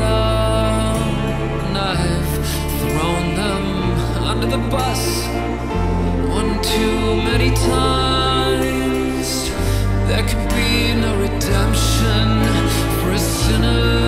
love, and I've thrown them under the bus one too many times. There can be no redemption for a sinner.